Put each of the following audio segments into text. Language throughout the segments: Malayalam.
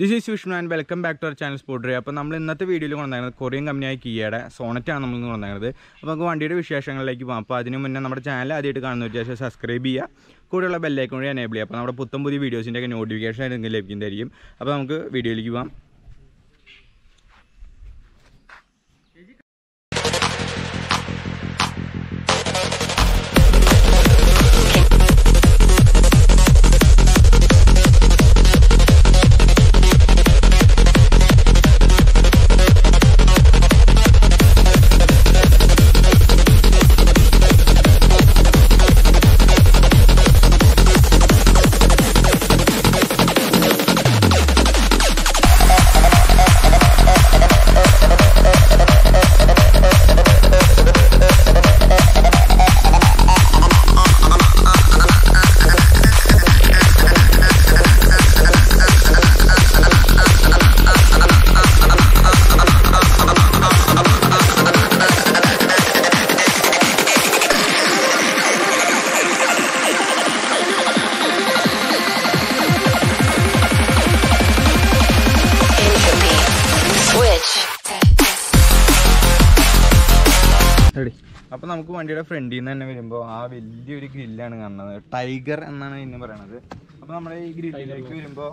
This is Vishnu and welcome back to our channel സ്പോട്ടറി അപ്പോൾ നമ്മൾ ഇന്നത്തെ വീഡിയോയിൽ കൊണ്ടുവന്നത് കൊറിയൻ കമ്പനിയായ കിയയുടെ സോണറ്റാണ് നമ്മൾ കൊണ്ടുവന്നത് അപ്പോൾ നമുക്ക് വണ്ടിയുടെ വിശേഷങ്ങളിലേക്ക് പോകാം. അപ്പോൾ അതിന് മുന്നേ നമ്മുടെ ചാനൽ ആദ്യമായിട്ട് കാണുന്ന വിചാരിച്ചാൽ സബ്സ്ക്രൈബ് ചെയ്യുക. കൂടെയുള്ള ബെല്ലൈക്കൺ കൂടി എനേബിൾ ചെയ്യുക. അപ്പോൾ നമ്മുടെ പുത്തം പുതിയ വീഡിയോസിന്റെയൊക്കെ നോട്ടിഫിക്കേഷൻ നിങ്ങൾക്ക് ലഭിക്കുന്നതായിരിക്കും. അപ്പോൾ നമുക്ക് വീഡിയോയിലേക്ക് പോകാം. അപ്പോൾ നമുക്ക് വണ്ടിയുടെ ഫ്രണ്ടിൽ നിന്ന് തന്നെ വരുമ്പോൾ ആ വലിയൊരു ഗ്രില്ലാണ് കാണുന്നത്. ടൈഗർ എന്നാണ് ഇതിന് പറയണത്. അപ്പോൾ നമ്മുടെ ഈ ഗ്രില്ലിലേക്ക് വരുമ്പോൾ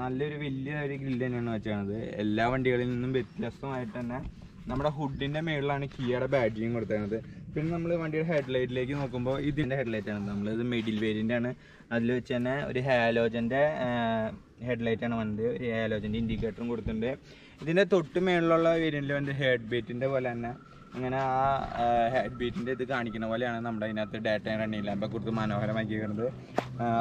നല്ലൊരു വലിയ ഒരു ഗ്രില്ല് തന്നെയാണ് വെച്ചാണത് എല്ലാ വണ്ടികളിൽ നിന്നും വ്യത്യസ്തമായിട്ട് തന്നെ നമ്മുടെ ഹുഡിന്റെ മുകളിലാണ് കിയയുടെ ബാറ്ററിയും കൊടുത്തേക്കുന്നത് പിന്നെ നമ്മൾ വണ്ടിയുടെ ഹെഡ്ലൈറ്റിലേക്ക് നോക്കുമ്പോൾ ഇതിന്റെ ഹെഡ്ലൈറ്റ് ആണ്. ഇത് മിഡിൽ വേരിയന്റ് ആണ്. അതിൽ വെച്ച് തന്നെ ഒരു ഹാലോജന്റെ ആണ് വന്നത്. ഒരു ഹാലോജന്റെ ഇൻഡിക്കേറ്ററും കൊടുത്തിട്ടുണ്ട്. ഇതിന്റെ തൊട്ട് മേളിലുള്ള വേരിയന്റിൽ വന്നിട്ട് ഹെഡ് ബേറ്റിന്റെ പോലെ തന്നെ അങ്ങനെ ആ ഹെഡ് ബീറ്റിന്റെ ഇത് കാണിക്കുന്ന പോലെയാണ് നമ്മുടെ അതിനകത്ത് ഡാറ്റ റണ്ണിങ് ലാമ്പൊക്കെ കൊടുത്ത് വരുന്നത്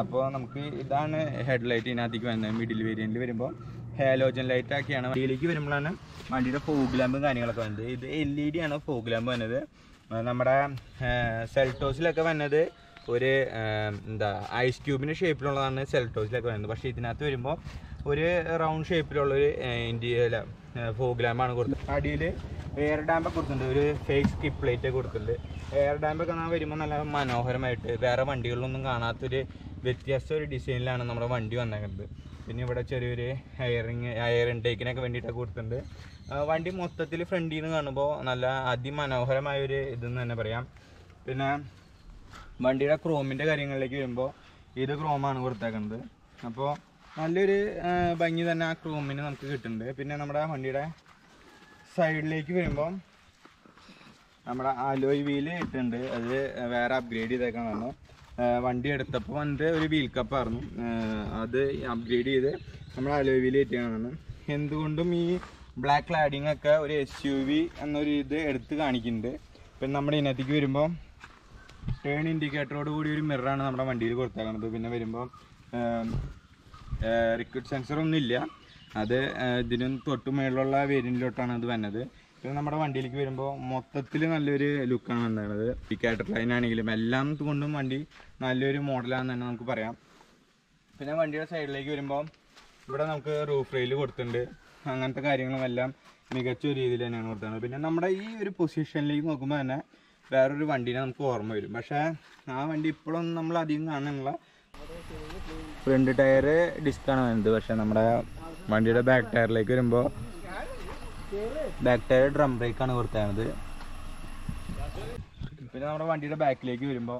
അപ്പോൾ നമുക്ക് ഇതാണ് ഹെഡ് ഹെഡ്ലൈറ്റ് ഇതിനകത്തേക്ക് വരുന്നത് മിഡിൽ വേരിയന്റിൽ വരുമ്പോൾ ഹാലോജൻ ലൈറ്റ് ആക്കിയാണ്. വണ്ടിയിലേക്ക് വരുമ്പോഴാണ് വണ്ടിയുടെ ഫോഗ് ലാമ്പും കാര്യങ്ങളൊക്കെ വന്നത്. ഇത് എൽ ഇ ഡി ആണ് ഫോഗ് ലാമ്പ് വന്നത്. നമ്മുടെ സെൽട്ടോസിലൊക്കെ വന്നത് ഒരു എന്താ ഐസ് ക്യൂബിന്റെ ഷേപ്പിലുള്ളതാണ് സെൽട്ടോസിലൊക്കെ വരുന്നത് പക്ഷേ ഇതിനകത്ത് വരുമ്പോൾ ഒരു റൗണ്ട് ഷേപ്പിലുള്ളൊരു ഇന്ത്യയിലെ ഫോഗ് ലാമ്പാണ് കൊടുത്തത് അടിയിൽ എയർ ഡാമ്പൊക്കെ കൊടുത്തിട്ടുണ്ട്. ഒരു ഫേക്ക് സ്കിപ്പ് പ്ലേറ്റ് കൊടുത്തിട്ടുണ്ട്. എയർ ഡാമ്പൊക്കെ കാണാൻ വരുമ്പോൾ നല്ല മനോഹരമായിട്ട് വേറെ വണ്ടികളിലൊന്നും കാണാത്തൊരു വ്യത്യസ്ത ഒരു ഡിസൈനിലാണ് നമ്മുടെ വണ്ടി വന്നേക്കുന്നത്. പിന്നെ ഇവിടെ ചെറിയൊരു എയറിങ് എയർ ഇൻടേക്കിനൊക്കെ വേണ്ടിയിട്ടൊക്കെ കൊടുത്തിട്ടുണ്ട്. വണ്ടി മൊത്തത്തിൽ ഫ്രണ്ടിൽ നിന്ന് കാണുമ്പോൾ നല്ല അതിമനോഹരമായ ഒരു ഇതെന്ന് തന്നെ പറയാം. പിന്നെ വണ്ടിയുടെ ക്രോമിന്റെ കാര്യങ്ങളിലേക്ക് വരുമ്പോൾ ഇത് ക്രോമാണ് കൊടുത്തേക്കുന്നത്. അപ്പോൾ നല്ലൊരു ഭംഗി തന്നെ ആ ക്രോമിന് നമുക്ക് കിട്ടുന്നുണ്ട്. പിന്നെ നമ്മുടെ വണ്ടിയുടെ സൈഡിലേക്ക് വരുമ്പം നമ്മുടെ അലോയ് വീൽ ഇട്ടുണ്ട് അത് വേറെ അപ്ഗ്രേഡ് ചെയ്തേക്കാണ് വണ്ടി എടുത്തപ്പോൾ വന്നിട്ട് ഒരു വീൽ കപ്പായിരുന്നു അത് അപ്ഗ്രേഡ് ചെയ്ത് നമ്മൾ അലോയ് വീൽ കയറ്റിയാണ് എന്തുകൊണ്ടും ഈ ബ്ലാക്ക് ലാഡിങ് ഒക്കെ ഒരു എസ് യു വി എന്നൊരു ഇത് എടുത്ത് കാണിക്കുന്നുണ്ട്. പിന്നെ നമ്മുടെ ഇനത്തേക്ക് വരുമ്പോൾ ടേൺ ഇൻഡിക്കേറ്ററോട് കൂടി ഒരു മിററാണ് നമ്മുടെ വണ്ടിയിൽ കൊടുത്തേക്കുന്നത് പിന്നെ വരുമ്പോൾ റിക്വിഡ് സെൻസർ ഒന്നുമില്ല. അത് ഇതിനും തൊട്ട് മേളിലുള്ള വേരിയന്റിലോട്ടാണ് അത് വന്നത്. പിന്നെ നമ്മുടെ വണ്ടിയിലേക്ക് വരുമ്പോൾ മൊത്തത്തിൽ നല്ലൊരു ലുക്കാണ് വന്നത്. കാറ്റർ ലൈൻ ആണെങ്കിലും എല്ലാം കൊണ്ടും വണ്ടി നല്ലൊരു മോഡലാണെന്ന് തന്നെ നമുക്ക് പറയാം. പിന്നെ വണ്ടിയുടെ സൈഡിലേക്ക് വരുമ്പോൾ ഇവിടെ നമുക്ക് റൂഫ് റെയിൽ കൊടുത്തിട്ടുണ്ട്. അങ്ങനത്തെ കാര്യങ്ങളും എല്ലാം മികച്ച രീതിയിൽ തന്നെയാണ് കൊടുത്തത് പിന്നെ നമ്മുടെ ഈ ഒരു പൊസിഷനിലേക്ക് നോക്കുമ്പോൾ തന്നെ വേറൊരു വണ്ടീനെ നമുക്ക് ഓർമ്മ വരും. പക്ഷേ ആ വണ്ടി ഇപ്പോഴൊന്നും നമ്മൾ അധികം കാണുന്നില്ല. ഫ്രണ്ട് ടയർ ഡിസ്ക്കാണ് വരുന്നത് പക്ഷെ നമ്മുടെ വണ്ടിയുടെ ബാക്ക് ടയറിലേക്ക് വരുമ്പോൾ ബാക്ക് ടയർ ഡ്രം ബ്രേക്കാണ് കൊടുത്തത് പിന്നെ നമ്മുടെ വണ്ടിയുടെ ബാക്കിലേക്ക് വരുമ്പോൾ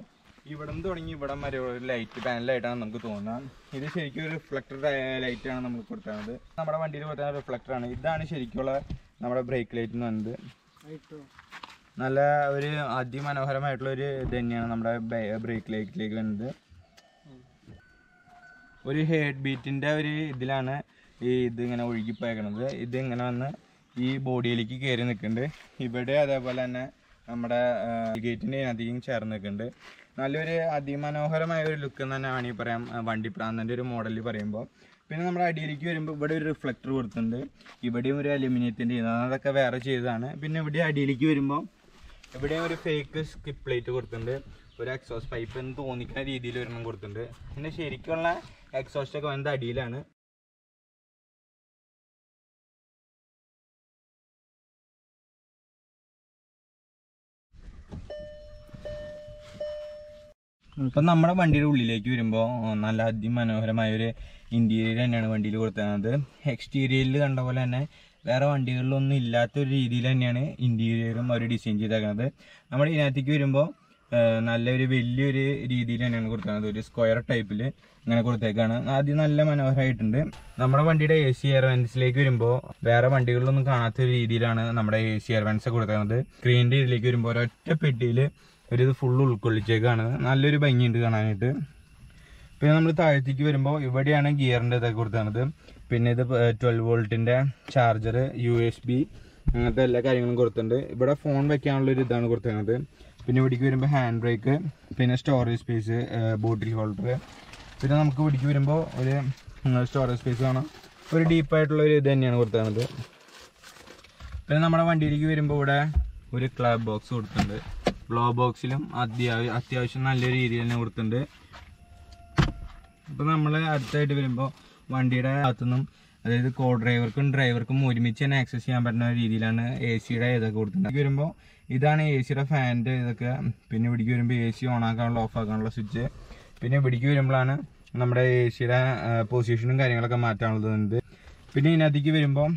ഇവിടെ നിന്ന് തുടങ്ങി ഇവിടം വരെ ഒരു ലൈറ്റ് പാനലായിട്ടാണ് നമുക്ക് തോന്നുന്നത് ഇത് ശരിക്കും ഒരു റിഫ്ലക്ടർ ലൈറ്റ് ആണ് നമുക്ക് കൊടുത്തത് നമ്മുടെ വണ്ടിയിൽ കൊടുത്ത റിഫ്ലക്ടർ ആണ്. ഇതാണ് ശരിക്കുള്ള നമ്മുടെ ബ്രേക്ക് ലൈറ്റ് എന്ന് പറയുന്നത്. നല്ല ഒരു അതിമനോഹരമായിട്ടുള്ള ഒരു ഇത് തന്നെയാണ് നമ്മുടെ ബ്രേക്ക് ലൈറ്റിലേക്ക് വരുന്നത്. ഒരു ഹെഡ് ബീറ്റിന്റെ ഒരു ഇതിലാണ് ഈ ഇത് ഇങ്ങനെ ഒഴുകിപ്പോയേക്കണത്. ഇത് ഇങ്ങനെ വന്ന് ഈ ബോഡിയിലേക്ക് കയറി നിൽക്കുന്നുണ്ട് ഇവിടെ അതേപോലെ തന്നെ നമ്മുടെ ഗേറ്റിന്റെ അധികം ചേർന്ന് നിൽക്കുന്നുണ്ട് നല്ലൊരു അതിമനോഹരമായ ഒരു ലുക്ക് എന്ന് തന്നെ വേണമെങ്കിൽ പറയാം. വണ്ടി പ്രാന്തന്റെ ഒരു മോഡലിൽ പറയുമ്പോൾ പിന്നെ നമ്മുടെ അടിയിലേക്ക് വരുമ്പോൾ ഇവിടെ ഒരു റിഫ്ലക്ടർ കൊടുത്തിട്ടുണ്ട്. ഇവിടെയും ഒരു അലുമിനിയത്തിന്റെ അതൊക്കെ വേറെ ചെയ്തതാണ്. പിന്നെ ഇവിടെ അടിയിലേക്ക് വരുമ്പോൾ ഇവിടെയും ഒരു ഫേക്ക് സ്കിപ്പ് പ്ലേറ്റ് കൊടുത്തിട്ടുണ്ട്. ഒരു എക്സോസ് പൈപ്പ് എന്ന് തോന്നിക്കുന്ന രീതിയിൽ ഒരെണ്ണം കൊടുത്തിട്ടുണ്ട്. പിന്നെ ശരിക്കുള്ള എക്സോസ്റ്റ് ഒക്കെ വന്നത് അടിയിലാണ്. ഇപ്പം നമ്മുടെ വണ്ടിയുടെ ഉള്ളിലേക്ക് വരുമ്പോൾ നല്ല അതിമനോഹരമായ ഒരു ഇന്റീരിയർ തന്നെയാണ് വണ്ടിയിൽ കൊടുത്തത് എക്സ്റ്റീരിയറിൽ കണ്ട പോലെ തന്നെ വേറെ വണ്ടികളിലൊന്നും ഇല്ലാത്ത ഒരു രീതിയിൽ തന്നെയാണ് ഇന്റീരിയറും അവർ ഡിസൈൻ ചെയ്തേക്കുന്നത് നമ്മൾ ഇതിനകത്തേക്ക് വരുമ്പോൾ നല്ലൊരു വലിയൊരു രീതിയിൽ തന്നെയാണ് കൊടുക്കുന്നത് ഒരു സ്ക്വയർ ടൈപ്പിൽ ഇങ്ങനെ കൊടുത്തേക്കാണ്. ആദ്യം നല്ല മനോഹരമായിട്ടുണ്ട് നമ്മുടെ വണ്ടിയുടെ എ സി എയർവെൻസിലേക്ക് വരുമ്പോൾ വേറെ വണ്ടികളിലൊന്നും കാണാത്ത ഒരു രീതിയിലാണ് നമ്മുടെ എ സി എയർവെൻസ് കൊടുക്കുന്നത് സ്ക്രീനിന്റെ ഇതിലേക്ക് വരുമ്പോൾ ഒരൊറ്റ പെട്ടിയിൽ ഒരു ഇത് ഫുൾ ഉൾക്കൊള്ളിച്ചേക്കാണ്. നല്ലൊരു ഭംഗിയുണ്ട് കാണാനായിട്ട്. പിന്നെ നമ്മൾ താഴത്തേക്ക് വരുമ്പോൾ ഇവിടെയാണ് ഗിയറിന്റെ ഇതൊക്കെ കൊടുത്തത് പിന്നെ ഇത് ട്വൽവ് വോൾട്ടിന്റെ ചാർജർ യു എസ് ബി അങ്ങനത്തെ എല്ലാ കാര്യങ്ങളും കൊടുത്തിട്ടുണ്ട്. ഇവിടെ ഫോൺ വെക്കാനുള്ള ഒരു ഇതാണ് കൊടുത്തത് പിന്നെ ഇവിടേക്ക് വരുമ്പോൾ ഹാൻഡ് ബ്രേക്ക് പിന്നെ സ്റ്റോറേജ് സ്പേസ് ബോട്ടിൽ ഹോൾഡർ പിന്നെ നമുക്ക് പിടിക്ക് വരുമ്പോൾ ഒരു സ്റ്റോറേജ് സ്പേസ് കാണാം. ഒരു ഡീപ്പായിട്ടുള്ള ഒരു ഇത് തന്നെയാണ് കൊടുത്തത് പിന്നെ നമ്മുടെ വണ്ടിയിലേക്ക് വരുമ്പോൾ ഇവിടെ ഒരു ക്ലാബ് ബോക്സ് കൊടുത്തിട്ടുണ്ട്. ബ്ലോ ബോക്സിലും അത്യാവശ്യം അത്യാവശ്യം നല്ല രീതിയിൽ തന്നെ കൊടുത്തിട്ടുണ്ട്. അപ്പോൾ നമ്മൾ അടുത്തായിട്ട് വരുമ്പോൾ വണ്ടിയുടെ അകത്തുനിന്നും അതായത് കോ ഡ്രൈവർക്കും ഡ്രൈവർക്കും ഒരുമിച്ച് തന്നെ ആക്സസ് ചെയ്യാൻ പറ്റുന്ന രീതിയിലാണ് എ സിയുടെ ഇതൊക്കെ കൊടുത്തിട്ടുണ്ട്. വരുമ്പോൾ ഇതാണ് എ സിയുടെ ഫാനിന്റെ ഇതൊക്കെ. പിന്നെ ഇവിടേക്ക് വരുമ്പോൾ എ സി ഓൺ ആക്കാനുള്ള ഓഫ് ആക്കാനുള്ള സ്വിച്ച് പിന്നെ ഇവിടേക്ക് വരുമ്പോഴാണ് നമ്മുടെ ഏഷ്യയുടെ പൊസിഷനും കാര്യങ്ങളൊക്കെ മാറ്റാനുള്ളത് പിന്നെ ഇതിനകത്തേക്ക് വരുമ്പോൾ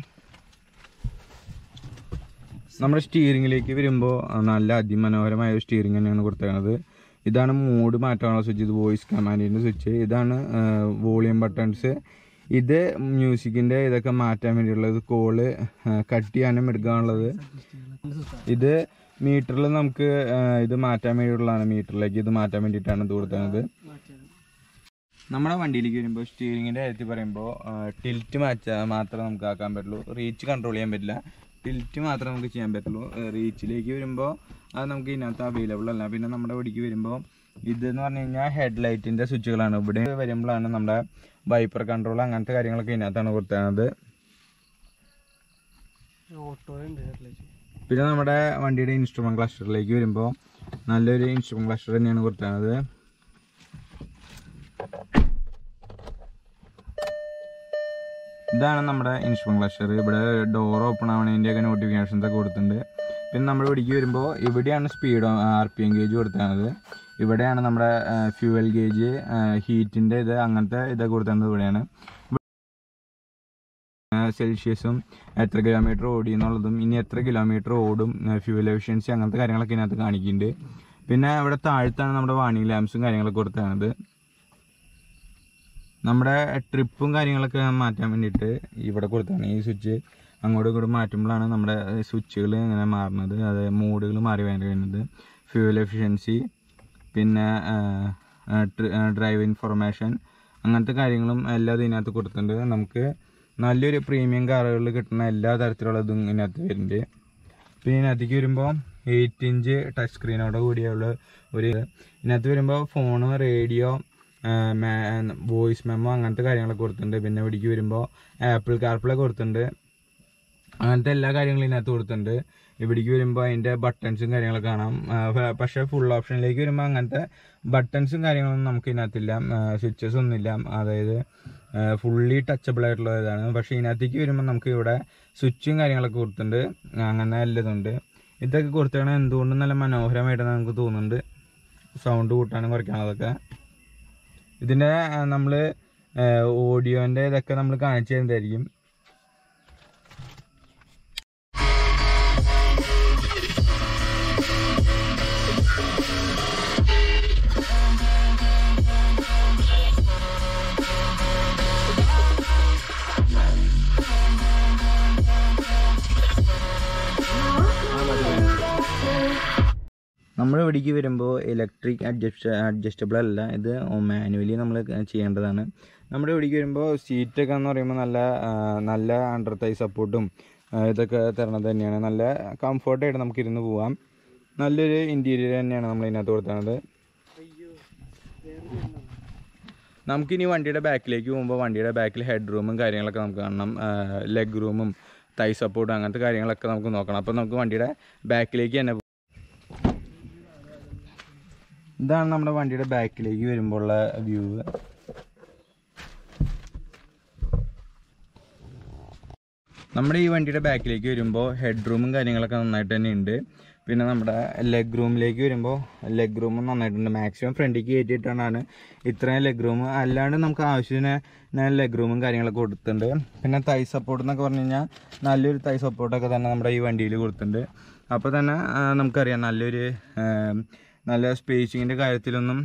നമ്മുടെ സ്റ്റിയറിംഗിലേക്ക് വരുമ്പോൾ നല്ല അതിമനോഹരമായ ഒരു സ്റ്റിയറിംഗ് തന്നെയാണ് കൊടുത്തേക്കുന്നത് ഇതാണ് മൂഡ് മാറ്റാനുള്ള സ്വിച്ച് ഇത് വോയിസ് കമാൻഡിന്റെ സ്വിച്ച് ഇതാണ് വോളിയം ബട്ടൺസ് ഇത് മ്യൂസിക്കിന്റെ ഇതൊക്കെ മാറ്റാൻ വേണ്ടിയുള്ളത് കോൾ കട്ട് ചെയ്യാനും എടുക്കാനുള്ളത്. ഇത് മീറ്ററിൽ നമുക്ക് ഇത് മാറ്റാൻ വേണ്ടിയുള്ളതാണ് മീറ്ററിലേക്ക് ഇത് മാറ്റാൻ വേണ്ടിയിട്ടാണ് ഇത് കൊടുക്കുന്നത്. നമ്മുടെ വണ്ടിയിലേക്ക് വരുമ്പോൾ സ്റ്റിയറിങ്ങിന്റെ കാര്യത്തിൽ പറയുമ്പോൾ ടിൽറ്റ് മാറ്റാൻ മാത്രമേ നമുക്ക് ആക്കാൻ പറ്റുള്ളൂ. റീച്ച് കൺട്രോൾ ചെയ്യാൻ പറ്റില്ല. ടിൽറ്റ് മാത്രമേ നമുക്ക് ചെയ്യാൻ പറ്റുള്ളൂ. റീച്ചിലേക്ക് വരുമ്പോൾ അത് നമുക്ക് ഇതിനകത്ത് അവൈലബിൾ അല്ല. പിന്നെ നമ്മുടെ വടിക്ക് വരുമ്പോൾ ഇതെന്ന് പറഞ്ഞു കഴിഞ്ഞാൽ ഹെഡ് ലൈറ്റിന്റെ സ്വിച്ചുകളാണ്. ഇവിടെ വരുമ്പോഴാണ് നമ്മുടെ വൈപ്പർ കൺട്രോൾ അങ്ങനത്തെ കാര്യങ്ങളൊക്കെ ഇതിനകത്താണ് കൊടുത്തത്. പിന്നെ നമ്മുടെ വണ്ടിയുടെ ഇൻസ്ട്രുമെന്റ് ക്ലസ്റ്ററിലേക്ക് വരുമ്പോൾ നല്ലൊരു ഇൻസ്ട്രുമെന്റ് ക്ലസ്റ്റർ തന്നെയാണ് കൊടുത്തത് ഇതാണ് നമ്മുടെ ഇൻസ്ട്രുമെന്റ് ക്ലസ്റ്റർ ഇവിടെ ഡോർ ഓപ്പൺ ആവണതിന്റെയൊക്കെ നോട്ടിഫിക്കേഷൻസ് ഒക്കെ കൊടുത്തിട്ടുണ്ട്. പിന്നെ നമ്മൾ ഇവിടേക്ക് വരുമ്പോൾ ഇവിടെയാണ് speed R P M gauge കൊടുത്തത് ഇവിടെയാണ് നമ്മുടെ ഫ്യൂവൽ ഗേജ് ഹീറ്റിന്റെ ഇത് അങ്ങനത്തെ ഇതൊക്കെ കൊടുത്തത് ഇവിടെയാണ്. സെൽഷ്യസും എത്ര കിലോമീറ്റർ ഓടി എന്നുള്ളതും ഇനി എത്ര കിലോമീറ്റർ ഓടും ഫ്യൂൽ എഫിഷ്യൻസി അങ്ങനത്തെ കാര്യങ്ങളൊക്കെ ഇതിനകത്ത് കാണിക്കുന്നുണ്ട്. പിന്നെ ഇവിടെ താഴത്താണ് നമ്മുടെ വാണിംഗ് ലാംപ്സും കാര്യങ്ങളൊക്കെ കൊടുത്തത് നമ്മുടെ ട്രിപ്പും കാര്യങ്ങളൊക്കെ മാറ്റാൻ വേണ്ടിയിട്ട് ഇവിടെ കൊടുത്താണ് ഈ സ്വിച്ച് അങ്ങോട്ടും ഇങ്ങോട്ടും മാറ്റുമ്പോഴാണ് നമ്മുടെ സ്വിച്ചുകൾ ഇങ്ങനെ മാറുന്നത്. അത് മോഡുകൾ മാറി വരുന്നത് ഫ്യൂൽ എഫിഷ്യൻസി പിന്നെ ഡ്രൈവ് ഇൻഫർമേഷൻ അങ്ങനത്തെ കാര്യങ്ങളും എല്ലാം ഇതിനകത്ത് കൊടുത്തിട്ടുണ്ട്. നമുക്ക് നല്ലൊരു പ്രീമിയം കാറുകളിൽ കിട്ടുന്ന എല്ലാ തരത്തിലുള്ള ഇതും ഇതിനകത്ത് വരുന്നുണ്ട്. പിന്നെ ഇതിനകത്തേക്ക് വരുമ്പോൾ എയ്റ്റ് ഇഞ്ച് ടച്ച് സ്ക്രീനോട് കൂടിയുള്ള ഒരു ഇതിനകത്ത് വരുമ്പോൾ ഫോണ് റേഡിയോ വോയിസ് മെമ്മോ അങ്ങനത്തെ കാര്യങ്ങളൊക്കെ കൊടുത്തിട്ടുണ്ട്. പിന്നെ ഇവിടേക്ക് വരുമ്പോൾ ആപ്പിൾ കാർപ്ലേ കൊടുത്തിട്ടുണ്ട്. അങ്ങനത്തെ എല്ലാ കാര്യങ്ങളും ഇതിനകത്ത് കൊടുത്തിട്ടുണ്ട്. ഇവിടേക്ക് വരുമ്പോൾ അതിന്റെ ബട്ടൺസും കാര്യങ്ങളൊക്കെ കാണാം. പക്ഷേ ഫുൾ ഓപ്ഷനിലേക്ക് വരുമ്പോൾ അങ്ങനത്തെ ബട്ടൺസും കാര്യങ്ങളൊന്നും നമുക്ക് ഇതിനകത്തില്ല സ്വിച്ചസ് ഒന്നുമില്ല. അതായത് ഫുള്ളി ടച്ചബിൾ ആയിട്ടുള്ള ഇതാണ്. പക്ഷേ ഇതിനകത്തേക്ക് വരുമ്പോൾ നമുക്ക് ഇവിടെ സ്വിച്ചും കാര്യങ്ങളൊക്കെ കൊടുത്തിട്ടുണ്ട്. അങ്ങനെ എല്ലതുണ്ട് ഇതൊക്കെ കൊടുത്തേണ എന്തുകൊണ്ടും നല്ല മനോഹരമായിട്ട് നമുക്ക് തോന്നുന്നുണ്ട്. സൗണ്ട് കൂട്ടാനും കുറയ്ക്കാനും അതൊക്കെ. ഇതിന്റെ നമ്മൾ ഓഡിയോന്റെ ഇതൊക്കെ നമ്മൾ കാണിച്ചു തരുന്നതായിരിക്കും. നമ്മൾ ഇവിടേക്ക് വരുമ്പോൾ ഇലക്ട്രിക് അഡ്ജസ്റ്റ് അഡ്ജസ്റ്റബിൾ അല്ല. ഇത് മാനുവലി നമ്മൾ ചെയ്യേണ്ടതാണ്. നമ്മുടെ ഇവിടേക്ക് വരുമ്പോൾ സീറ്റൊക്കെ എന്ന് പറയുമ്പോൾ നല്ല നല്ല അണ്ടർ തൈ സപ്പോർട്ടും ഇതൊക്കെ തരണത് തന്നെയാണ്. നല്ല കംഫർട്ടായിട്ട് നമുക്ക് ഇരുന്ന് പോവാം. നല്ലൊരു ഇന്റീരിയർ തന്നെയാണ് നമ്മൾ ഇതിനകത്ത് കൊടുത്തത് നമുക്കിനി വണ്ടിയുടെ ബാക്കിലേക്ക് പോകുമ്പോൾ വണ്ടിയുടെ ബാക്കിൽ ഹെഡ് റൂമും കാര്യങ്ങളൊക്കെ നമുക്ക് കാണണം. ലെഗ് റൂമും തൈ സപ്പോർട്ടും അങ്ങനത്തെ കാര്യങ്ങളൊക്കെ നമുക്ക് നോക്കണം. അപ്പോൾ നമുക്ക് വണ്ടിയുടെ ബാക്കിലേക്ക് തന്നെ പോ- ഇതാണ് നമ്മുടെ വണ്ടിയുടെ ബാക്കിലേക്ക് വരുമ്പോഴുള്ള വ്യൂ. നമ്മുടെ ഈ വണ്ടിയുടെ ബാക്കിലേക്ക് വരുമ്പോൾ ഹെഡ് റൂമും കാര്യങ്ങളൊക്കെ നന്നായിട്ട് തന്നെ ഉണ്ട്. പിന്നെ നമ്മുടെ ലെഗ് റൂമിലേക്ക് വരുമ്പോൾ ലെഗ് റൂമും നന്നായിട്ടുണ്ട്. മാക്സിമം ഫ്രണ്ടിലേക്ക് കയറ്റിയിട്ടാണ് ഇത്രയും ലെഗ് റൂം അല്ലാണ്ട് നമുക്ക് ആവശ്യത്തിന് ഞാൻ ലെഗ് റൂമും കാര്യങ്ങളൊക്കെ കൊടുത്തിട്ടുണ്ട്. പിന്നെ തൈ സപ്പോർട്ട് എന്നൊക്കെ പറഞ്ഞു കഴിഞ്ഞാൽ നല്ലൊരു തൈ സപ്പോർട്ടൊക്കെ തന്നെ നമ്മുടെ ഈ വണ്ടിയിൽ കൊടുത്തിട്ടുണ്ട്. അപ്പോൾ തന്നെ നമുക്കറിയാം നല്ലൊരു നല്ല സ്പേസിങ്ങിന്റെ കാര്യത്തിലൊന്നും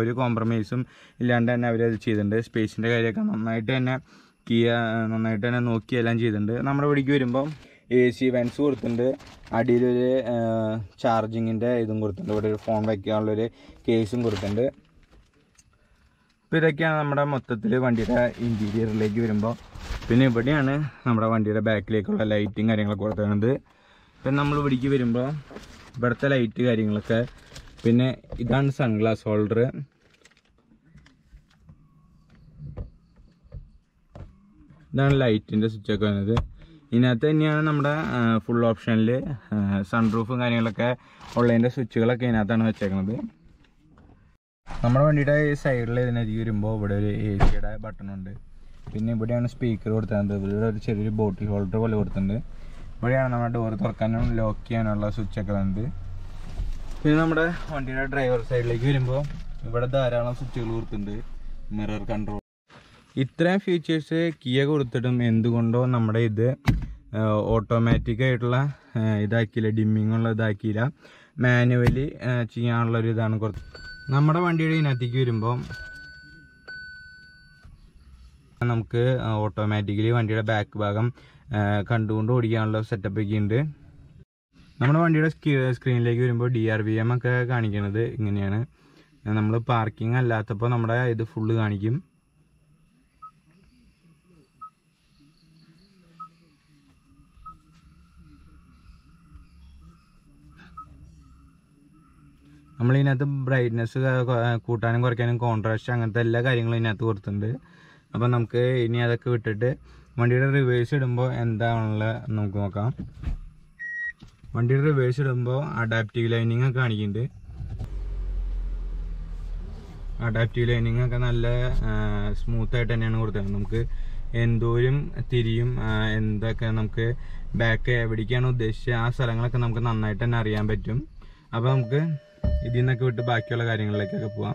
ഒരു കോംപ്രമൈസും ഇല്ലാണ്ട് തന്നെ അവരത് ചെയ്തിട്ടുണ്ട്. സ്പേസിന്റെ കാര്യമൊക്കെ നന്നായിട്ട് തന്നെ കിയ നന്നായിട്ട് തന്നെ നോക്കി എല്ലാം ചെയ്തിട്ടുണ്ട്. നമ്മുടെ ഇവിടേക്ക് വരുമ്പോൾ എ സി വെൻസ് കൊടുത്തിട്ടുണ്ട്. അടിയിലൊരു ചാർജിങ്ങിന്റെ ഇതും കൊടുത്തിട്ടുണ്ട്. ഇവിടെ ഒരു ഫോൺ വയ്ക്കാനുള്ളൊരു കേസും കൊടുത്തിട്ടുണ്ട്. അപ്പോൾ ഇതൊക്കെയാണ് നമ്മുടെ മൊത്തത്തിൽ വണ്ടിയുടെ ഇന്റീരിയറിലേക്ക് വരുമ്പോൾ പിന്നെ ഇവിടെയാണ് നമ്മുടെ വണ്ടിയുടെ ബാക്കിലേക്കുള്ള ലൈറ്റും കാര്യങ്ങളൊക്കെ കൊടുത്തിട്ടുണ്ട്. പിന്നെ നമ്മൾ ഇവിടേക്ക് വരുമ്പോൾ ഇവിടുത്തെ ലൈറ്റ് കാര്യങ്ങളൊക്കെ. പിന്നെ ഇതാണ് സൺഗ്ലാസ് ഹോൾഡർ ഇതാണ് ലൈറ്റിന്റെ സ്വിച്ചൊക്കെ വന്നത്. ഇതിനകത്ത് തന്നെയാണ് നമ്മുടെ ഫുൾ ഓപ്ഷനിൽ സൺറൂഫും കാര്യങ്ങളൊക്കെ ഉള്ളതിന്റെ സ്വിച്ചുകളൊക്കെ ഇതിനകത്താണ് വെച്ചേക്കുന്നത് നമ്മുടെ വണ്ടിയുടെ സൈഡിൽ ഇതിനരികെ വരുമ്പോൾ ഇവിടെ ഒരു എ സിയുടെ ബട്ടൺ ഉണ്ട്. പിന്നെ ഇവിടെയാണ് സ്പീക്കർ കൊടുത്തത് ഇവിടെ ഒരു ചെറിയൊരു ബോട്ടിൽ ഹോൾഡർ പോലെ കൊടുത്തിട്ടുണ്ട്. ഇവിടെയാണ് നമ്മുടെ ഡോർ തുറക്കാനും ലോക്ക് ചെയ്യാനുള്ള സ്വിച്ചൊക്കെ വന്നത്. പിന്നെ നമ്മുടെ വണ്ടിയുടെ ഡ്രൈവർ സൈഡിലേക്ക് വരുമ്പോൾ ഇവിടെ ധാരാളം സ്വിച്ചുകൾ കൊടുത്തിട്ടുണ്ട്. മിറർ കൺട്രോൾ ഇത്രയും ഫീച്ചേഴ്സ് കിയ കൊടുത്തിട്ടും എന്തുകൊണ്ടോ നമ്മുടെ ഇത് ഓട്ടോമാറ്റിക് ആയിട്ടുള്ള ഇതാക്കിയില്ല ഡിമ്മിങ് ഉള്ള ഇതാക്കിയില്ല. മാനുവലി ചെയ്യാനുള്ള ഒരു ഇതാണ് കുറച്ച് നമ്മുടെ വണ്ടിയുടെ ഇതിനകത്തേക്ക് വരുമ്പോൾ നമുക്ക് ഓട്ടോമാറ്റിക്കലി വണ്ടിയുടെ ബാക്ക് ഭാഗം കണ്ടുകൊണ്ട് ഓടിക്കാനുള്ള സെറ്റപ്പ് ഒക്കെ ഉണ്ട്. നമ്മുടെ വണ്ടിയുടെ സ്ക്രീനിലേക്ക് വരുമ്പോൾ ഡി ആർ വി എം ഒക്കെ കാണിക്കുന്നത് ഇങ്ങനെയാണ്. നമ്മൾ പാർക്കിംഗ് അല്ലാത്തപ്പോൾ നമ്മുടെ ഇത് ഫുള്ള് കാണിക്കും. നമ്മൾ ഇതിനകത്ത് ബ്രൈറ്റ്നെസ് കൂട്ടാനും കുറയ്ക്കാനും കോൺട്രാസ്റ്റ് അങ്ങനത്തെ എല്ലാ കാര്യങ്ങളും ഇതിനകത്ത് കൊടുത്തിട്ടുണ്ട്. അപ്പം നമുക്ക് ഇനി അതൊക്കെ വിട്ടിട്ട് വണ്ടിയുടെ റിവേഴ്സ് ഇടുമ്പോൾ എന്താണുള്ളത് നമുക്ക് നോക്കാം. വണ്ടിയുടെ റിവേഴ്സ് ഇടുമ്പോൾ അഡാപ്റ്റീവ് ലൈനിങ് ഒക്കെ കാണിക്കുന്നുണ്ട്. അഡാപ്റ്റീവ് ലൈനിങ് ഒക്കെ നല്ല സ്മൂത്ത് ആയിട്ട് തന്നെയാണ് കൊടുത്തത്. നമുക്ക് എന്തോരും തിരിയും എന്തൊക്കെ നമുക്ക് ബാക്ക് എവിടേക്കാണ് ഉദ്ദേശിച്ചത് ആ സ്ഥലങ്ങളൊക്കെ നമുക്ക് നന്നായിട്ട് തന്നെ അറിയാൻ പറ്റും. അപ്പോൾ നമുക്ക് ഇതിൽ നിന്നൊക്കെ വിട്ട് ബാക്കിയുള്ള കാര്യങ്ങളിലേക്കൊക്കെ പോവാം.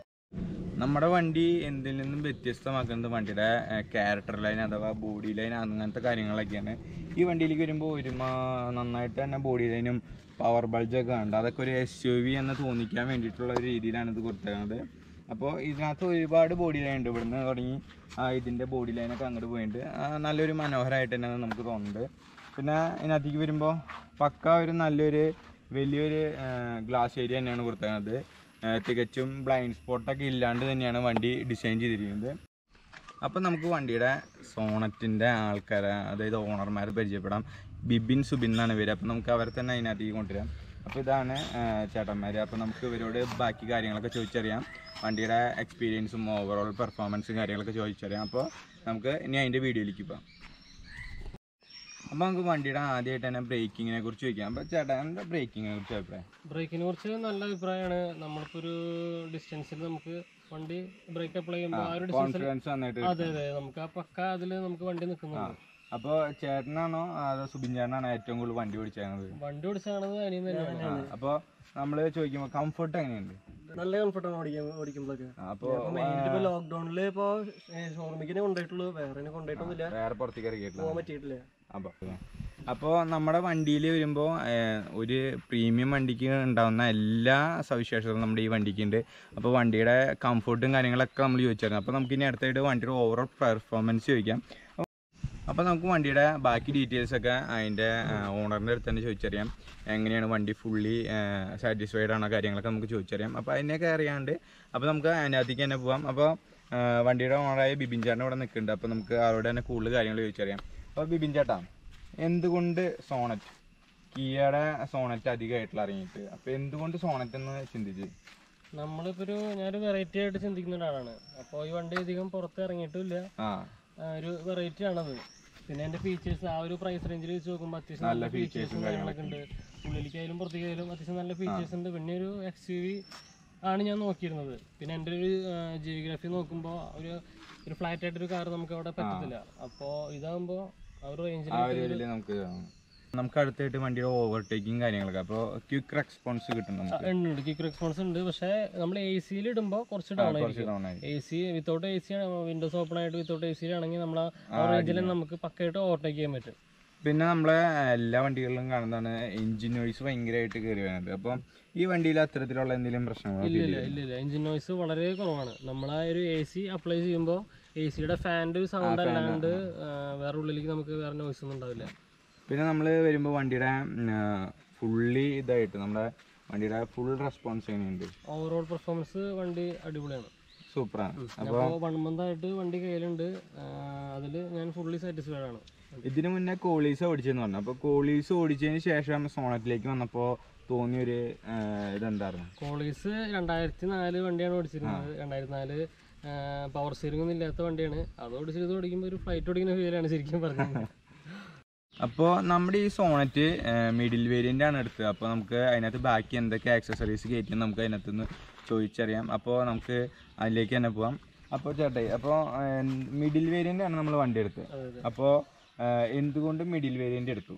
നമ്മുടെ വണ്ടി എന്തിൽ നിന്നും വ്യത്യസ്തമാക്കുന്നത് വണ്ടിയുടെ ക്യാരക്ടർ ലൈൻ അഥവാ ബോഡി ലൈൻ അങ്ങനത്തെ കാര്യങ്ങളൊക്കെയാണ്. ഈ വണ്ടിയിലേക്ക് വരുമ്പോൾ ഒരുമാ നന്നായിട്ട് തന്നെ ബോഡി ലൈനും പവർ ബൾജൊക്കെ ഉണ്ട് അതൊക്കെ ഒരു എസ് യു വി എന്ന് തോന്നിക്കാൻ വേണ്ടിയിട്ടുള്ള ഒരു രീതിയിലാണ് ഇത് കൊടുത്തേക്കുന്നത് അപ്പോൾ ഇതിനകത്ത് ഒരുപാട് ബോഡി ലൈൻ ഉണ്ട്. ഇവിടുന്ന് തുടങ്ങി ഇതിന്റെ ബോഡി ലൈനൊക്കെ അങ്ങോട്ട് പോയിട്ടുണ്ട്. ആ, നല്ലൊരു മനോഹരമായിട്ട് തന്നെ നമുക്ക് തോന്നുന്നുണ്ട്. പിന്നെ ഇതിനകത്തേക്ക് വരുമ്പോൾ പക്ക ഒരു നല്ലൊരു വലിയൊരു ഗ്ലാസ് ഏരിയ തന്നെയാണ് കൊടുത്തേക്കുന്നത് തികച്ചും ബ്ലൈൻഡ് സ്പോട്ടൊക്കെ ഇല്ലാണ്ട് തന്നെയാണ് വണ്ടി ഡിസൈൻ ചെയ്തിരിക്കുന്നത്. അപ്പം നമുക്ക് വണ്ടിയുടെ സോണറ്റിന്റെ ആൾക്കാരെ അതായത് ഓണർമാരെ പരിചയപ്പെടാം. ബിബിൻ സുബിൻ എന്നാണ് പേര് അപ്പം നമുക്ക് അവരെ തന്നെ അതിനകത്തേക്ക് കൊണ്ടുവരാം. അപ്പോൾ ഇതാണ് ചേട്ടന്മാർ അപ്പോൾ നമുക്ക് ഇവരോട് ബാക്കി കാര്യങ്ങളൊക്കെ ചോദിച്ചറിയാം. വണ്ടിയുടെ എക്സ്പീരിയൻസും ഓവറോൾ പെർഫോമൻസും കാര്യങ്ങളൊക്കെ ചോദിച്ചറിയാം. അപ്പോൾ നമുക്ക് ഇനി അതിന്റെ വീഡിയോയിലേക്ക് പോകാം. അപ്പോൾ നമുക്ക് വണ്ടിയുടെ ആദ്യമായിട്ട് തന്നെ ബ്രേക്കിങ്ങിനെ കുറിച്ച് ചോദിക്കാം. അപ്പോൾ ചേട്ടാ എന്താ ബ്രേക്കിങ്ങിനെ കുറിച്ച് അഭിപ്രായം? ബ്രേക്കിനെ കുറിച്ച് നല്ല അഭിപ്രായമാണ്. നമ്മൾക്കൊരു ഒരു ഡിസ്റ്റൻസിൽ നമുക്ക് വണ്ടി ബ്രേക്ക് അപ്ലൈ ചെയ്യുമ്പോൾ ആ ഒരു ഡിസ്റ്റൻസിൽ അതെ അതെ. നമുക്ക് ആ പക്ക അതിൽ നമുക്ക് വണ്ടി നിൽക്കുന്നുണ്ട് അപ്പോൾ ചേട്ടനാണോ അതോ സുബിൻ ചേട്ടനാണോ ഏറ്റവും കൂടുതൽ വണ്ടി ഓടിച്ചത് വണ്ടി ഓടിച്ചാണത് അനിയൻ തന്നെയാണ്. അപ്പോൾ നമ്മൾ ചോദിക്കുമ്പോൾ കംഫർട്ട് എങ്ങനെയുണ്ട്? നല്ല കംഫർട്ടാണ് ഓടിക്കാൻ ഓടിക്കുമ്പോഴൊക്കെ. അപ്പോൾ ഇപ്പൊ ലോക്ക്ഡൌണിൽ ഷോർമിക്കിനെ കൊണ്ടുപോയിട്ടുള്ളൂ. വേറെ കൊണ്ടായിട്ടൊന്നുമില്ല വേറെ പുറത്തേക്ക് ഇറങ്ങിയിട്ടില്ല പോകാൻ പറ്റിയിട്ടില്ല. അപ്പോൾ അപ്പോൾ നമ്മുടെ വണ്ടിയിൽ വരുമ്പോൾ ഒരു പ്രീമിയം വണ്ടിക്ക് ഉണ്ടാകുന്ന എല്ലാ സവിശേഷതകളും നമ്മുടെ ഈ വണ്ടിക്ക് ഉണ്ട് അപ്പോൾ വണ്ടിയുടെ കംഫർട്ടും കാര്യങ്ങളൊക്കെ നമ്മൾ ചോദിച്ചായിരുന്നു. അപ്പോൾ നമുക്ക് ഇനി അടുത്തായിട്ട് വണ്ടിയുടെ ഓവറോൾ പെർഫോമൻസ് ചോദിക്കാം. അപ്പോൾ നമുക്ക് വണ്ടിയുടെ ബാക്കി ഡീറ്റെയിൽസ് ഒക്കെ അതിന്റെ ഓണറിന്റെ അടുത്ത് തന്നെ ചോദിച്ചറിയാം. എങ്ങനെയാണ് വണ്ടി ഫുള്ളി സാറ്റിസ്ഫൈഡ് ആണോ കാര്യങ്ങളൊക്കെ നമുക്ക് ചോദിച്ചറിയാം. അപ്പോൾ അതിനെയൊക്കെ അറിയാണ്ട് അപ്പോൾ നമുക്ക് അതിനകത്തേക്ക് തന്നെ പോവാം. അപ്പോൾ വണ്ടിയുടെ ഓണറായ ബിബിൻ ചേട്ടൻ ഇവിടെ നിൽക്കുന്നുണ്ട്. അപ്പോൾ നമുക്ക് അവരോട് തന്നെ കൂടുതൽ കാര്യങ്ങൾ ചോദിച്ചറിയാം. അപ്പോൾ ബിബിൻ ചേട്ടാ എന്തുകൊണ്ട് സോണറ്റ്? കിയയുടെ സോണറ്റ് അധികമായിട്ടുള്ള ഇറങ്ങിയിട്ട്. അപ്പോൾ എന്തുകൊണ്ട് സോണറ്റ് എന്ന് ചിന്തിച്ച്? നമ്മളിപ്പോ ഒരു ഞാനൊരു വെറൈറ്റി ആയിട്ട് ചിന്തിക്കുന്ന ഒരാളാണ്. അപ്പോൾ ഈ വണ്ടി അധികം പുറത്ത് ഇറങ്ങിയിട്ടില്ല ഒരു വെറൈറ്റി ആണത്. പിന്നെ അതിന്റെ ഫീച്ചേഴ്സ് ആ ഒരു പ്രൈസ് റേഞ്ചിൽ വെച്ച് നോക്കുമ്പോൾ അത്യാവശ്യം നല്ല ഫീച്ചേഴ്സും കാര്യങ്ങളൊക്കെ ഉണ്ട്. ഉള്ളിലേക്കായാലും പുറത്തേക്കായാലും അത്യാവശ്യം നല്ല ഫീച്ചേഴ്സ് ഉണ്ട്. പിന്നെ ഒരു എക്സ് യു വി ആണ് ഞാൻ നോക്കിയിരുന്നത്. പിന്നെ എന്റെ ഒരു ജിയോഗ്രാഫി നോക്കുമ്പോൾ ഒരു ഒരു ഫ്ലാറ്റ് ആയിട്ടൊരു കാർ നമുക്ക് അവിടെ പറ്റത്തില്ല. അപ്പോൾ ഇതാകുമ്പോൾ ആ ഒരു റേഞ്ചിൽ നമുക്ക്. നമുക്ക് അടുത്തായിട്ട് വണ്ടിയുടെ ഓവർടേക്കിംഗ് കാര്യങ്ങളൊക്കെ. അപ്പോൾ ക്വിക്ക് റെസ്പോൺസ് കിട്ടും നമുക്ക്. കിക്ക് റെസ്പോൺസ് ഉണ്ട്. പക്ഷേ നമ്മൾ എ സിയിൽ ഇടുമ്പോൾ കുറച്ച് ഡൗൺ ആയിരിക്കും. ആയി A C without A C windows open ആയിട്ട് വിത്തൗട്ട് എ സിയിലാണെങ്കിൽ നമ്മൾ ആ റേഞ്ചിൽ നമുക്ക് പക്കയായിട്ട് ഓവർടേക്ക് ചെയ്യാൻ പറ്റും. പിന്നെ നമ്മളെ എല്ലാ വണ്ടികളിലും കാണുന്നതാണ് എഞ്ചിൻ നോയ്സ് ഭയങ്കരമായിട്ട് കയറി വരുന്നത് അപ്പം ഈ വണ്ടിയിൽ അത്തരത്തിലുള്ള എന്തെങ്കിലും പ്രശ്നങ്ങൾ ഇല്ല ഇല്ല ഇല്ല. ഇല്ല എഞ്ചിൻ നോയ്സ് വളരെ കുറവാണ്. നമ്മൾ ആ ഒരു എ സി അപ്ലൈ ചെയ്യുമ്പോൾ എ സിയുടെ ഫാന്റെ സൗണ്ട് അല്ലാണ്ട് വേറെ ഉള്ളിലേക്ക് നമുക്ക് വേറെ നോയ്സ് ഒന്നും ഉണ്ടാവില്ല. പിന്നെ നമ്മൾ വരുമ്പോൾ വണ്ടിയുടെ ഫുള്ളി ഇതായിട്ട് നമ്മുടെ വണ്ടിയുടെ ഫുൾ റെസ്പോൺസ് ചെയ്യുന്നുണ്ട് ഓവറോൾ പെർഫോമൻസ് വണ്ടി അടിപൊളിയാണ്. സൂപ്പറാണ് അപ്പോൾ വൺ മന്ത് ആയിട്ട് വണ്ടി കയ്യിലുണ്ട്. അതിൽ ഞാൻ ഫുള്ളി സാറ്റിസ്ഫൈഡ് ആണ്. ഇതിനു മുന്നേ കോളീസ് ഓടിച്ചെന്ന് പറഞ്ഞു. അപ്പോൾ കോളീസ് ഓടിച്ചതിന് ശേഷം സോണറ്റിലേക്ക് വന്നപ്പോൾ തോന്നിയൊരു ഇതെന്തായിരുന്നു? കോളീസ് രണ്ടായിരത്തി നാല് വണ്ടിയാണ് ഓടിച്ചിരുന്നത്. രണ്ടായിരത്തി നാല് പവർ സ്റ്റിയറിംഗ് ഒന്നും ഇല്ലാത്ത വണ്ടിയാണ്. അത് ഓടിച്ചിരുന്നത് ഓടിക്കുമ്പോൾ ഒരു ഫ്ലൈറ്റ് ഓടിക്കുന്ന ഫീലാണ് ശരിക്കും പറഞ്ഞത് അപ്പോൾ നമ്മുടെ ഈ സോണറ്റ് മിഡിൽ വേരിയന്റ് ആണ് എടുത്തത്. അപ്പോൾ നമുക്ക് അതിനകത്ത് ബാക്കി എന്തൊക്കെ ആക്സസറീസ് കയറ്റി നമുക്ക് അതിനകത്ത് നിന്ന് ചോദിച്ചറിയാം. അപ്പോൾ നമുക്ക് അതിലേക്ക് തന്നെ പോവാം. അപ്പോൾ ചേട്ടായി അപ്പോൾ മിഡിൽ വേരിയന്റ് ആണ് നമ്മൾ വണ്ടി എടുത്തത്. അപ്പോൾ എന്തുകൊണ്ട് മിഡിൽ വേരിയന്റ് എടുത്തു?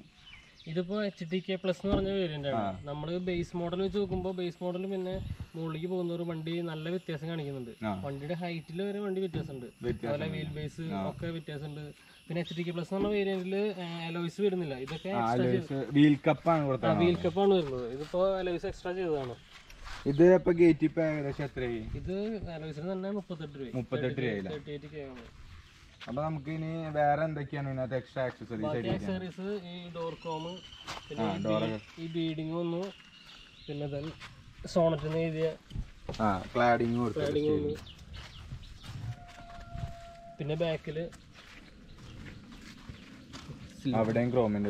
ഇതിപ്പോ എച്ച് ഡി കെ പ്ലസ് എന്ന് പറഞ്ഞ വേരിയന്റ് ആണ്. നമ്മൾ ബേസ് മോഡൽ വെച്ച് നോക്കുമ്പോൾ ബേസ് മോഡൽ പിന്നെ മുകളിലേക്ക് പോകുന്ന ഒരു വണ്ടി നല്ല വ്യത്യാസം കാണിക്കുന്നുണ്ട്. വണ്ടിയുടെ ഹൈറ്റിൽ വരെ വണ്ടി വ്യത്യാസമുണ്ട്. വ്യത്യാസം അതുപോലെ വീൽ ബേസ് ഒക്കെ വ്യത്യാസമുണ്ട്. പിന്നെ എച്ച് ഡി കെ പ്ലസ് എന്ന് പറഞ്ഞ വേരിയന്റിൽ അലോയ്സ് വരുന്നില്ല. ഇതൊക്കെ വീൽ കപ്പാണ് വീൽ കപ്പാണ് വരുന്നത്. ഇതിപ്പോ അലോയ്സ് എക്സ്ട്രാ ചെയ്തതാണ്. ഇത് ഇപ്പൊ ഗേറ്റ് ഇപ്പൊ ഏകദേശം എത്രയായി? ഇത് അലോയ്സിന് തന്നെ മുപ്പത്തെട്ട് രൂപ മുപ്പത്തെട്ട് രൂപ തേർട്ടി എയ്റ്റ് കെ ആണ്. അപ്പോൾ നമുക്ക് ഇനി വേറെ എന്തൊക്കെയാണ് ഇതിനകത്ത് എക്സ്ട്രാ ആക്സസറീസ് ആക്സസറീസ് ഈ ഡോർ കോം പിന്നെ ഈ ബീഡിംഗ് ഒന്ന് പിന്നെ then സോണറ്റിന് എഴുതിയ ആ ക്ലാഡിങ് പിന്നെ ബാക്കിൽ അവിടെയും ക്രോമിന്റെ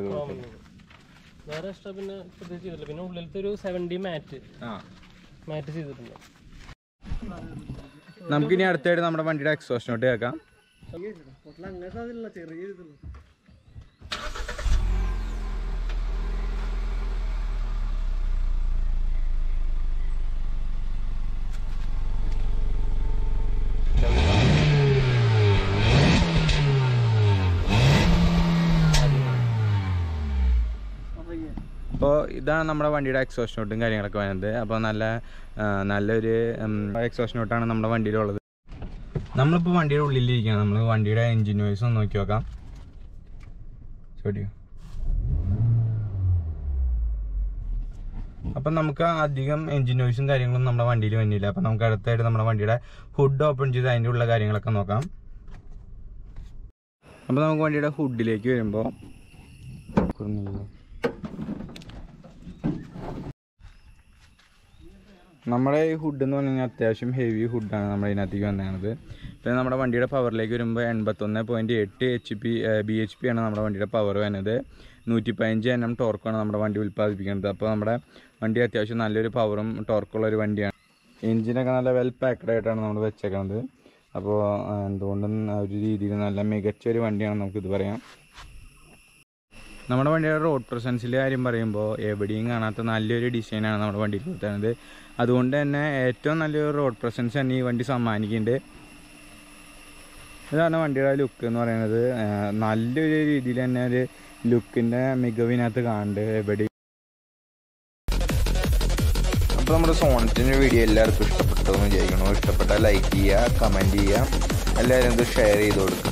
വേറെ എക്സ്ട്രാ പിന്നെ പ്രത്യേകിച്ച് ചെയ്തില്ല പിന്നെ ഉള്ളിലത്തെ ഒരു സെവന്റി മാറ്റ് ആ. മാറ്റ് ചെയ്തിട്ടുണ്ട്. നമുക്കിനി അടുത്തായിട്ട് നമ്മുടെ വണ്ടിയുടെ എക്സോസ്റ്റ് നോട്ട് കേൾക്കാം. അപ്പോൾ ഇതാണ് നമ്മുടെ വണ്ടിയുടെ എക്സോഷൻ നോട്ടും കാര്യങ്ങളൊക്കെ വരുന്നത് അപ്പോൾ നല്ല നല്ലൊരു എക്സോഷൻ നോട്ടാണ് നമ്മുടെ വണ്ടിയിലുള്ളത്. നമ്മളിപ്പോൾ വണ്ടിയുടെ ഉള്ളിലിരിക്കുകയാണ്. നമ്മൾ വണ്ടിയുടെ എൻജിൻ വോയിസ് ഒന്ന് നോക്കി നോക്കാം. അപ്പൊ നമുക്ക് അധികം എൻജിൻ നോയ്സും കാര്യങ്ങളും നമ്മുടെ വണ്ടിയിൽ വന്നില്ല. അപ്പം നമുക്ക് അടുത്തായിട്ട് നമ്മുടെ വണ്ടിയുടെ ഹുഡ് ഓപ്പൺ ചെയ്ത് അതിന്റെ ഉള്ള കാര്യങ്ങളൊക്കെ നോക്കാം. അപ്പോൾ നമുക്ക് വണ്ടിയുടെ ഹുഡിലേക്ക് വരുമ്പോൾ നമ്മുടെ ഈ ഹുഡ് എന്ന് പറഞ്ഞു കഴിഞ്ഞാൽ അത്യാവശ്യം ഹെവി ഹുഡാണ് നമ്മുടെ ഇതിനകത്തേക്ക് വന്നത് പിന്നെ നമ്മുടെ വണ്ടിയുടെ പവറിലേക്ക് വരുമ്പോൾ എൺപത്തൊന്ന് പോയിന്റ് എട്ട് H P B H P ആണ് നമ്മുടെ വണ്ടിയുടെ പവർ വരുന്നത്. നൂറ്റി പതിനഞ്ച് എൻ എം ടോർക്കാണ് നമ്മുടെ വണ്ടി ഉൽപ്പാദിപ്പിക്കുന്നത്. അപ്പോൾ നമ്മുടെ വണ്ടി അത്യാവശ്യം നല്ലൊരു പവറും ടോർക്കുള്ള ഒരു വണ്ടിയാണ്. എഞ്ചിനൊക്കെ നല്ല വെൽ പാക്ഡ് ആയിട്ടാണ് നമ്മൾ വെച്ചേക്കുന്നത് അപ്പോൾ എന്തുകൊണ്ടും ഒരു രീതിയിൽ നല്ല മികച്ച ഒരു വണ്ടിയാണ് നമുക്കിത് പറയാം. നമ്മുടെ വണ്ടിയുടെ റോഡ് പ്രസൻസിന്റെ കാര്യം പറയുമ്പോൾ എവിടെയും കാണാത്ത നല്ലൊരു ഡിസൈനാണ് നമ്മുടെ വണ്ടിയിൽ കൊടുത്തത് അതുകൊണ്ട് തന്നെ ഏറ്റവും നല്ലൊരു റോഡ് പ്രസൻസ് തന്നെ ഈ വണ്ടി സമ്മാനിക്കുന്നുണ്ട്. ഇതാണ് വണ്ടിയുടെ ലുക്ക് എന്ന് പറയുന്നത്. നല്ലൊരു രീതിയിൽ തന്നെ ഒരു ലുക്കിന്റെ മികവിനകത്ത് കാണുന്നുണ്ട്. എവിടെ അപ്പോൾ നമ്മുടെ സോണറ്റിന്റെ വീഡിയോ എല്ലാവർക്കും ഇഷ്ടപ്പെട്ടു എന്ന് ഇഷ്ടപ്പെട്ട ഇഷ്ടപ്പെട്ടാൽ ലൈക്ക് ചെയ്യുക കമന്റ് ചെയ്യുക. എല്ലാവരും ഇത് ഷെയർ ചെയ്ത് കൊടുക്കുക.